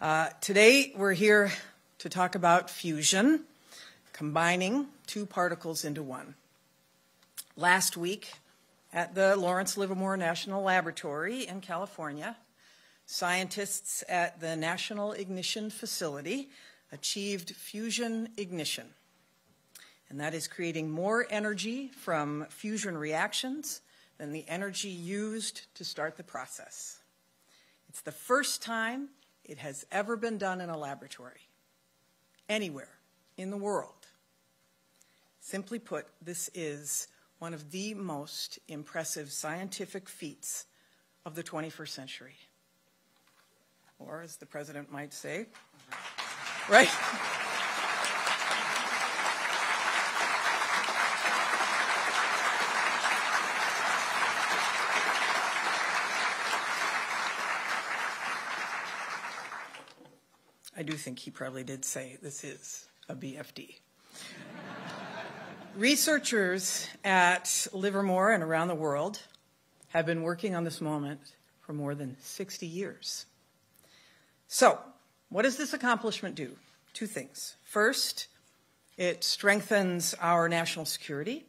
Uh, today, we're here to talk about fusion, combining two particles into one. Last week, at the Lawrence Livermore National Laboratory in California, scientists at the National Ignition Facility achieved fusion ignition. And that is creating more energy from fusion reactions than the energy used to start the process. It's the first time it has ever been done in a laboratory, anywhere in the world. Simply put, this is one of the most impressive scientific feats of the 21st century. Or, as the president might say, right? I do think he probably did say this is a BFD. Researchers at Livermore and around the world have been working on this moment for more than 60 years. So, what does this accomplishment do? Two things. First, it strengthens our national security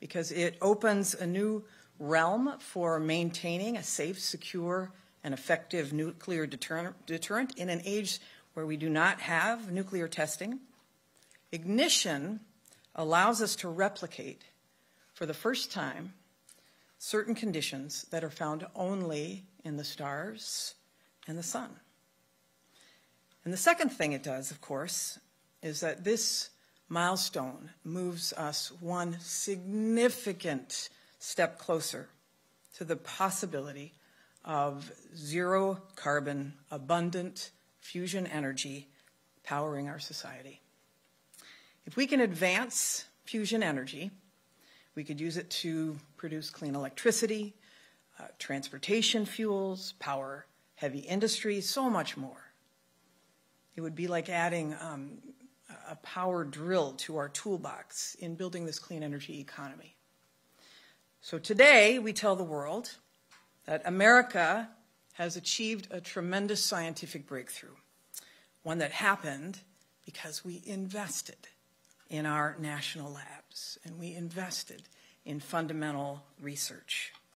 because it opens a new realm for maintaining a safe, secure, and effective nuclear deterrent, in an age where we do not have nuclear testing. Ignition allows us to replicate for the first time certain conditions that are found only in the stars and the sun. And the second thing it does, of course, is that this milestone moves us one significant step closer to the possibility of zero carbon, abundant fusion energy powering our society. If we can advance fusion energy, we could use it to produce clean electricity, uh, transportation fuels, power heavy industry, so much more. It would be like adding um, a power drill to our toolbox in building this clean energy economy. So today, we tell the world that America has achieved a tremendous scientific breakthrough, one that happened because we invested in our national labs and we invested in fundamental research.